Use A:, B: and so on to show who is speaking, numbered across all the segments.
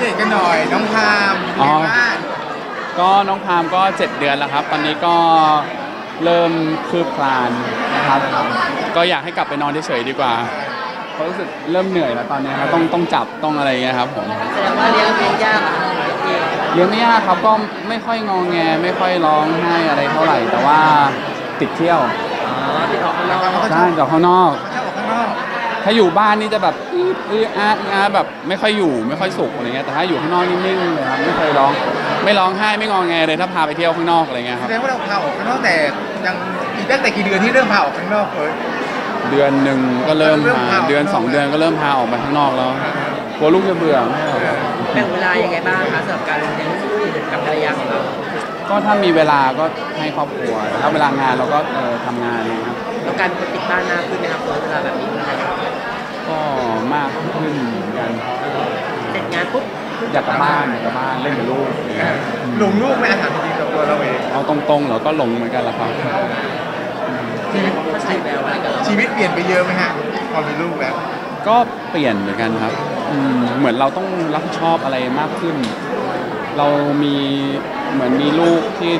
A: เดตกันหน่อย น้องพามเป็น
B: อ๋
A: ไง
B: อ
A: บ้าง
B: ก็น้องพามก็ 7 เดือนแล้วครับ ตอนนี้ก็เริ่มคืบคลานนะครับ ก็อยากให้กลับไปนอนเฉยๆดีกว่าเพราะรู้สึกเริ่มเหนื่อยแล้วตอนนี้ครับต้องต้องจับต้องอะไรอย่างเงี้ยครับผม
C: แสดงว่าเลี้ยงเลี้ยงยากอะเลี้ยงเอง
B: เลี้ยงไม่ยากครับก็ไม่ค่อยงองแงไม่ค่อยร้องไห้อะไรเท่าไหร่ แต่ว่าติดเที่ยว
C: อ๋อที่ออกข้างนอก
B: ใช่จากข้างนอก ถ้าอยู่บ้านนี่จะแบบอื้ออื้ออาร์อาร์แบบไม่ค่อยอยู่ไม่ค่อยสุขอะไรเงี้ยแต่ถ้าอยู่ข้างนอกนิ่งๆเลยครับไม่เคยร้อง ไม่ร้องไห้ไม่งองแงเลยถ้าพาไปเที่ยวข้างนอกอะไรเงี้ยค
A: แส
B: รับ
A: ดงว่าเราพาออกข้างนอกแต่ยังอีกตั้งแต่กี่เดือนที่เริ่มพาออกข้างนอกเลย
B: เดือนหนึ่งก็เริ่ม
A: เริ่ม
B: พา
A: พาออก
B: เดือนสอง
A: ข้างนอก
B: เดือนก็เริ่มพาออกไปข้างนอกแล้วกลัวลูกจะเบื่อไม่เอา
C: แบ่งเวลายังไงบ้างคะสำหรับการเลี้ยงลูกกับภรรยาของเรา
B: ก็ถ้ามีเวลาก็ให้ครอบครัวแต่ถ้าเวลางานเราก็เออทำงานอะไรเงี้ยครับ
C: แล้วการเป็นคนติดบ้านหน้าขึ้นไหมครับเวลาแบบนี้
B: ก็มากขึ้นเหมือนกัน
C: เสร็จงานปุ๊บ
B: อยากกลับบ้านอยากกลับบ้านเล่นกับลูกอะไรเงี้ย
A: หลงลูกไหมอาถามจริงๆกับตัวเราเอง
B: เอาตรงๆเราก็หลงเหมือนกันละครับ
C: เขาใส่แววอะไรกับเรา
A: ชีวิตเปลี่ยนไปเยอะไหมฮะพอมีลูกแล้ว
B: ก็เปลี่ยนเหมือนกันครับอืมเหมือนเราต้องรับผิดชอบอะไรมากขึ้น เรามีเหมือนมีลูกที่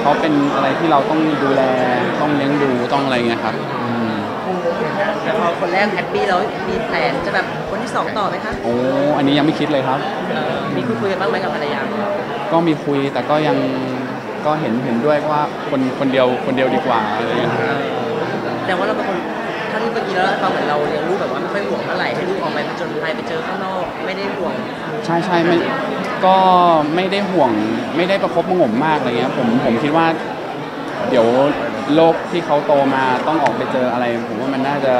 B: เขาเป็นอะไรที่เราต้องดูแลต้องเลี้ยงดูต้องอะไรเงี้ยครับอืม
C: แต่พอคนแรกแฮปปี้แล้วมีแผนจะแบบคนที่สองต่อไหมคะ
B: โอ้อันนี้ยังไม่คิดเลยครับ
C: เออมีคุยคุยกันบ้างไหมกับภรรยา
B: ก็มีคุยแต่ก็ยังก็เห็นเห็นด้วยว่าคนคนเดียวคนเดียวดีกว่าอะไรเงี้ย
C: เออแต่ว่าเราเป็นคนถ้าที่เมื่อกี้แล้วเราเหมือนเราเลี้ยงลูกแบบว่าไม่ค่อยห่วงเท่าไหร่ให้ลูกออกไปผจญภัยไปเจอข้างนอกไม่ได้ห่วง
B: ใช่ใช่ไม่ก็ไม่ได้ห่วงไม่ได้ประคบประหงมมากอะไรเงี้ยผมผมคิดว่า เดี๋ยวโลกที่เขาโตมาต้องออกไปเจออะไร ผมว่ามันน่าจะ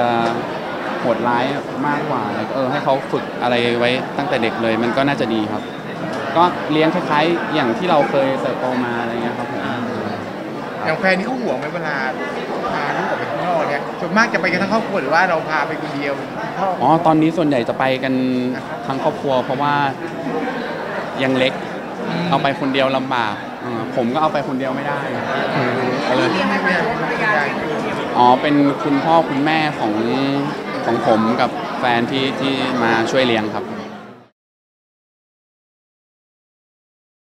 B: โหดร้ายมากกว่าแล้วก็เออให้เขาฝึกอะไรไว้ตั้งแต่เด็กเลย มันก็น่าจะดีครับ ก็เลี้ยงคล้ายๆ อย่างที่เราเคยเติบโตมาอะไรเงี้ยครับผม
A: อย่างแฟนนี่เขาห่วงไหมเวลาพาลูกออกไปข้างนอกเนี่ยส่วนมากจะไปกันทั้งครอบครัวหรือว่าเราพาไปคนเดียวพ่อ
B: อ๋อตอนนี้ส่วนใหญ่จะไปกันทั้งครอบครัว เพราะว่ายังเล็กเอาไปคนเดียวลำบาก อ่าผมก็เอาไปคนเดียวไม่ได้ก็เลย
A: เลี้ยงไม่ได้
B: อ๋อ เป็นคุณพ่อคุณแม่ของของผมกับแฟนที่ที่มาช่วยเลี้ยงครับ